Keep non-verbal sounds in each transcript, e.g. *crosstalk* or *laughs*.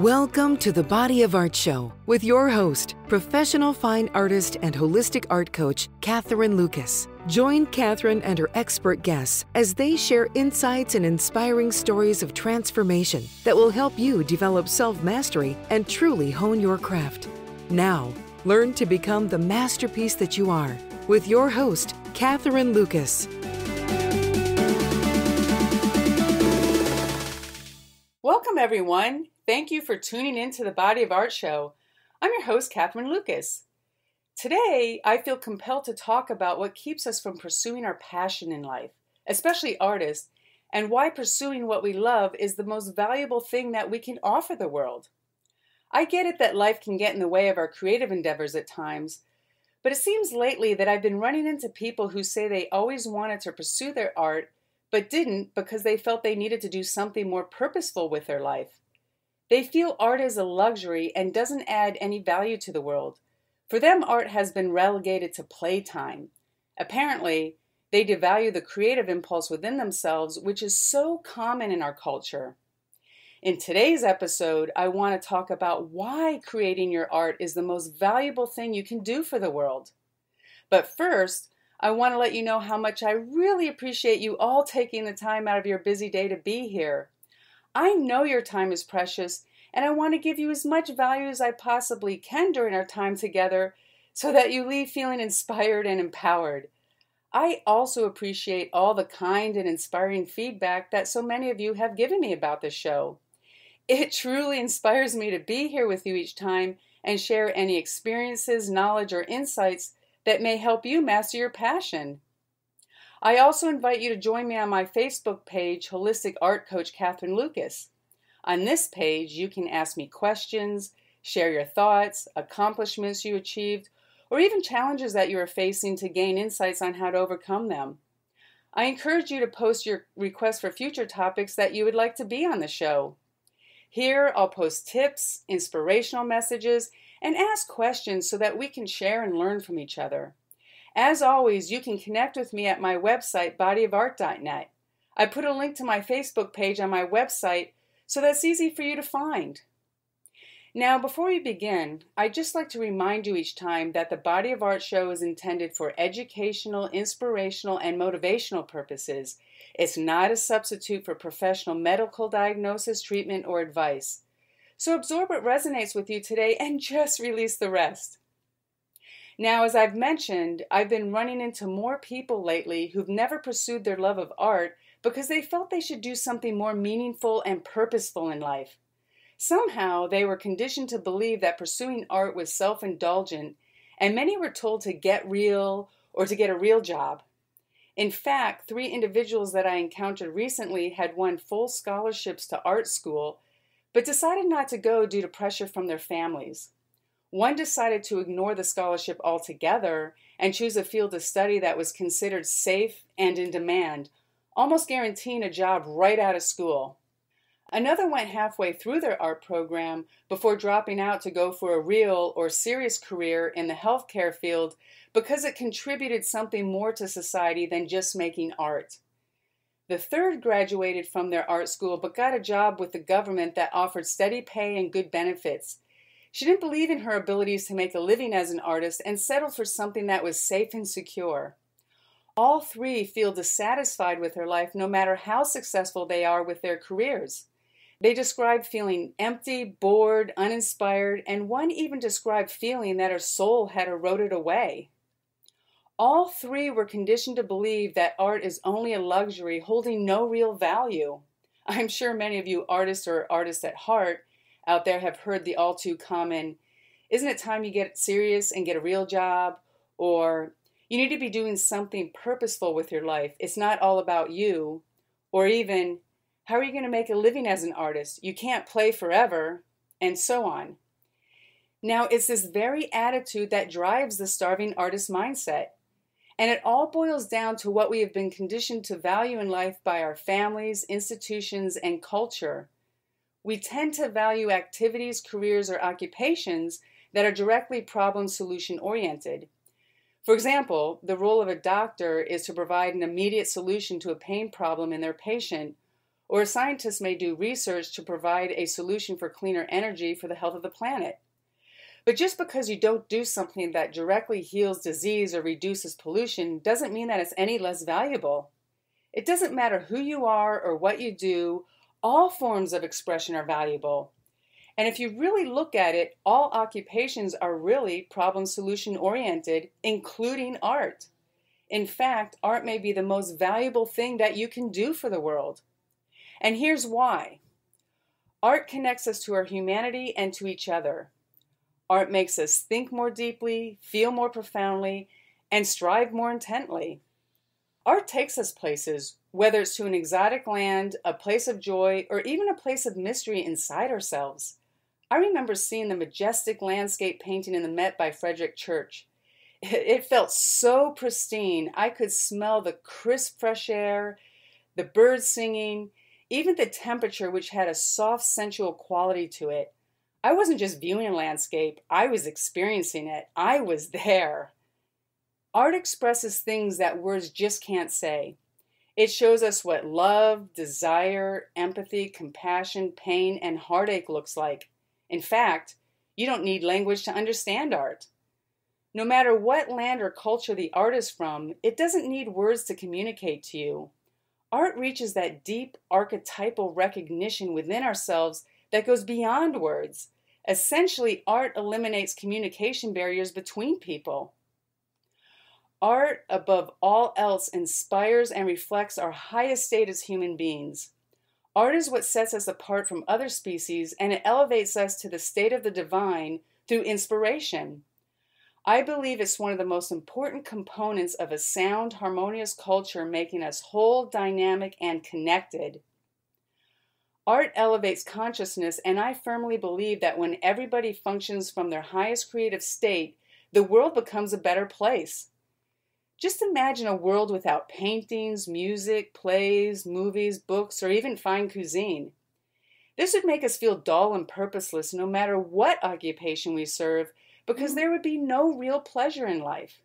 Welcome to the Body of Art Show with your host, professional fine artist and holistic art coach, Catherine Lucas. Join Catherine and her expert guests as they share insights and inspiring stories of transformation that will help you develop self mastery and truly hone your craft. Now, learn to become the masterpiece that you are with your host, Catherine Lucas. Welcome, everyone. Thank you for tuning in to the Body of Art Show. I'm your host, Catherine Lucas. Today, I feel compelled to talk about what keeps us from pursuing our passion in life, especially artists, and why pursuing what we love is the most valuable thing that we can offer the world. I get it that life can get in the way of our creative endeavors at times, but it seems lately that I've been running into people who say they always wanted to pursue their art but didn't because they felt they needed to do something more purposeful with their life. They feel art is a luxury and doesn't add any value to the world. For them, art has been relegated to playtime. Apparently, they devalue the creative impulse within themselves, which is so common in our culture. In today's episode, I want to talk about why creating your art is the most valuable thing you can do for the world. But first, I want to let you know how much I really appreciate you all taking the time out of your busy day to be here. I know your time is precious, and I want to give you as much value as I possibly can during our time together so that you leave feeling inspired and empowered. I also appreciate all the kind and inspiring feedback that so many of you have given me about this show. It truly inspires me to be here with you each time and share any experiences, knowledge, or insights that may help you master your passion. I also invite you to join me on my Facebook page, Holistic Art Coach Catherine Lucas. On this page, you can ask me questions, share your thoughts, accomplishments you achieved, or even challenges that you are facing to gain insights on how to overcome them. I encourage you to post your requests for future topics that you would like to be on the show. Here, I'll post tips, inspirational messages, and ask questions so that we can share and learn from each other. As always, you can connect with me at my website, bodyofart.net. I put a link to my Facebook page on my website so that's easy for you to find. Now, before we begin, I'd just like to remind you each time that the Body of Art show is intended for educational, inspirational, and motivational purposes. It's not a substitute for professional medical diagnosis, treatment, or advice. So absorb what resonates with you today and *laughs* just release the rest. Now, as I've mentioned, I've been running into more people lately who've never pursued their love of art because they felt they should do something more meaningful and purposeful in life. Somehow, they were conditioned to believe that pursuing art was self indulgent, and many were told to get real or to get a real job. In fact, three individuals that I encountered recently had won full scholarships to art school, but decided not to go due to pressure from their families. One decided to ignore the scholarship altogether and choose a field of study that was considered safe and in demand, almost guaranteeing a job right out of school. Another went halfway through their art program before dropping out to go for a real or serious career in the healthcare field because it contributed something more to society than just making art. The third graduated from their art school but got a job with the government that offered steady pay and good benefits she didn't believe in her abilities to make a living as an artist and settled for something that was safe and secure. All three feel dissatisfied with their life no matter how successful they are with their careers. They describe feeling empty, bored, uninspired, and one even described feeling that her soul had eroded away. All three were conditioned to believe that art is only a luxury holding no real value. I'm sure many of you artists or artists at heart out there have heard the all too common, isn't it time you get serious and get a real job? Or you need to be doing something purposeful with your life. It's not all about you. Or even, how are you going to make a living as an artist? You can't play forever, and so on. Now, it's this very attitude that drives the starving artist mindset. And it all boils down to what we have been conditioned to value in life by our families, institutions, and culture we tend to value activities, careers, or occupations that are directly problem solution oriented. For example, the role of a doctor is to provide an immediate solution to a pain problem in their patient, or a scientist may do research to provide a solution for cleaner energy for the health of the planet. But just because you don't do something that directly heals disease or reduces pollution doesn't mean that it's any less valuable. It doesn't matter who you are or what you do, all forms of expression are valuable. And if you really look at it, all occupations are really problem solution oriented, including art. In fact, art may be the most valuable thing that you can do for the world. And here's why art connects us to our humanity and to each other. Art makes us think more deeply, feel more profoundly, and strive more intently. Art takes us places, whether it's to an exotic land, a place of joy, or even a place of mystery inside ourselves. I remember seeing the majestic landscape painting in the Met by Frederic Church. It felt so pristine. I could smell the crisp fresh air, the birds singing, even the temperature, which had a soft, sensual quality to it. I wasn't just viewing a landscape, I was experiencing it. I was there. Art expresses things that words just can't say. It shows us what love, desire, empathy, compassion, pain, and heartache looks like. In fact, you don't need language to understand art. No matter what land or culture the art is from, it doesn't need words to communicate to you. Art reaches that deep archetypal recognition within ourselves that goes beyond words. Essentially, art eliminates communication barriers between people. Art, above all else, inspires and reflects our highest state as human beings. Art is what sets us apart from other species and it elevates us to the state of the divine through inspiration. I believe it's one of the most important components of a sound, harmonious culture, making us whole, dynamic, and connected. Art elevates consciousness, and I firmly believe that when everybody functions from their highest creative state, the world becomes a better place. Just imagine a world without paintings, music, plays, movies, books, or even fine cuisine. This would make us feel dull and purposeless no matter what occupation we serve because there would be no real pleasure in life.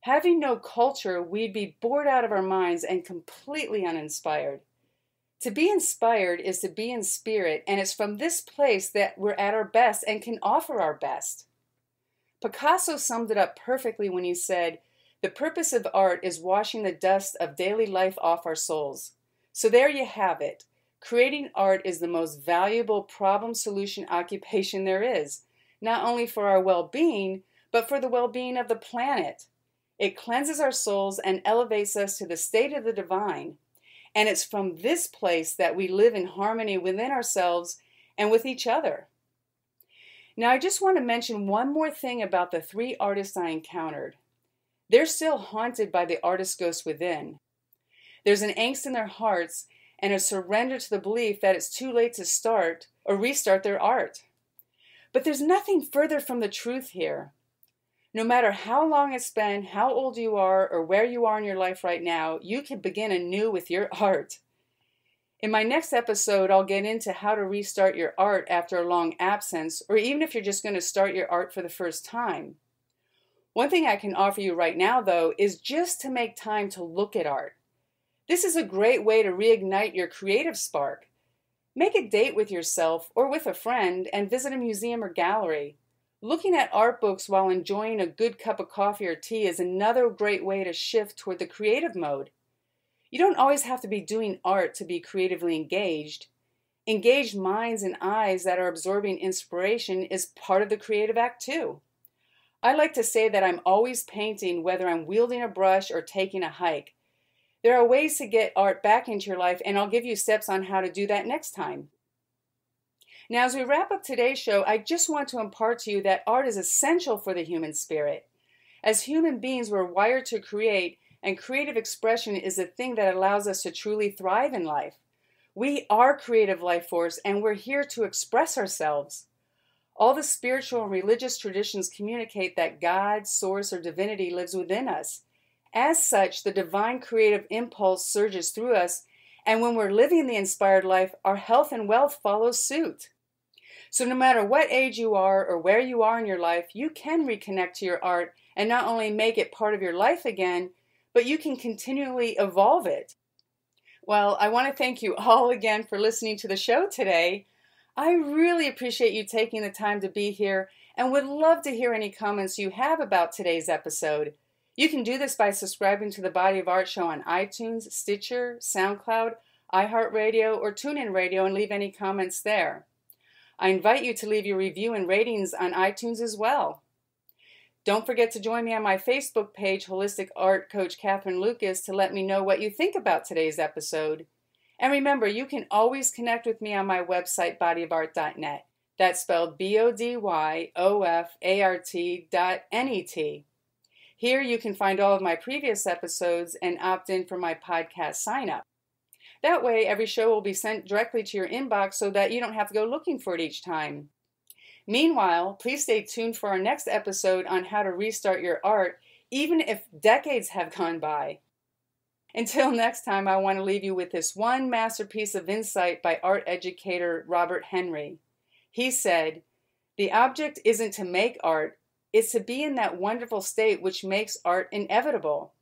Having no culture, we'd be bored out of our minds and completely uninspired. To be inspired is to be in spirit, and it's from this place that we're at our best and can offer our best. Picasso summed it up perfectly when he said, The purpose of art is washing the dust of daily life off our souls. So there you have it. Creating art is the most valuable problem solution occupation there is not only for our well being, but for the well being of the planet. It cleanses our souls and elevates us to the state of the divine. And it's from this place that we live in harmony within ourselves and with each other. Now, I just want to mention one more thing about the three artists I encountered. They're still haunted by the artist ghost within. There's an angst in their hearts and a surrender to the belief that it's too late to start or restart their art. But there's nothing further from the truth here. No matter how long it's been, how old you are, or where you are in your life right now, you can begin anew with your *laughs* art. In my next episode, I'll get into how to restart your art after a long absence, or even if you're just going to start your art for the first time. One thing I can offer you right now, though, is just to make time to look at art. This is a great way to reignite your creative spark. Make a date with yourself or with a friend and visit a museum or gallery. Looking at art books while enjoying a good cup of coffee or tea is another great way to shift toward the creative mode. You don't always have to be doing art to be creatively engaged. Engaged minds and eyes that are absorbing inspiration is part of the creative act too. I like to say that I'm always painting whether I'm wielding a brush or taking a hike. There are ways to get art back into your life, and I'll give you steps on how to do that next time. Now, as we wrap up today's show, I just want to impart to you that art is essential for the human spirit. As human beings, we're wired to create, and creative expression is the thing that allows us to truly thrive in life. We are creative life force, and we're here to express ourselves. All the spiritual and religious traditions communicate that God, source, or divinity lives within us. As such, the divine creative impulse surges through us, and when we're living the inspired life, our health and wealth follow suit. So, no matter what age you are or where you are in your life, you can reconnect to your art and not only make it part of your life again, but you can continually evolve it. Well, I want to thank you *laughs* all again for listening to the show today. I really appreciate you taking the time to be here and would love to hear any comments you have about today's episode. You can do this by subscribing to the Body of Art Show on iTunes, Stitcher, SoundCloud, iHeartRadio, or TuneIn Radio and leave any comments there. I invite you to leave your review and ratings on iTunes as well. Don't forget to join me on my Facebook page, Holistic Art Coach Catherine Lucas, to let me know what you think about today's episode. And remember, you can always connect with me on my website, bodyofart.net. That's spelled B O D Y O F A R T dot N E T. Here you can find all of my previous episodes and opt in for my podcast sign up. That way, every show will be sent directly to your inbox so that you don't have to go looking for it each time. Meanwhile, please stay tuned for our next episode on how to restart your art, even if decades have gone by. Until *laughs* next time, I want to leave you with this one masterpiece of insight by art educator Robert Henri. He said, The object isn't to make art, it's to be in that wonderful state which makes art inevitable.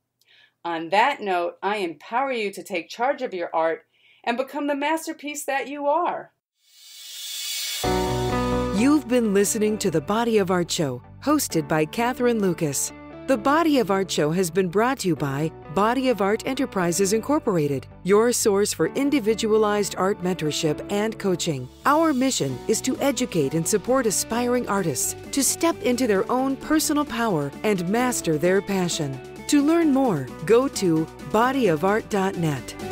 On that note, I empower you to take charge of your art and become the masterpiece that you are. You've been listening to the Body of Art Show, hosted by Catherine Lucas. The Body of Art Show has been brought to you by Body of Art Enterprises Incorporated, your source for individualized art mentorship and coaching. Our mission is to educate and support aspiring artists to step into their own personal power and master their passion. To learn more, go to bodyofart.net.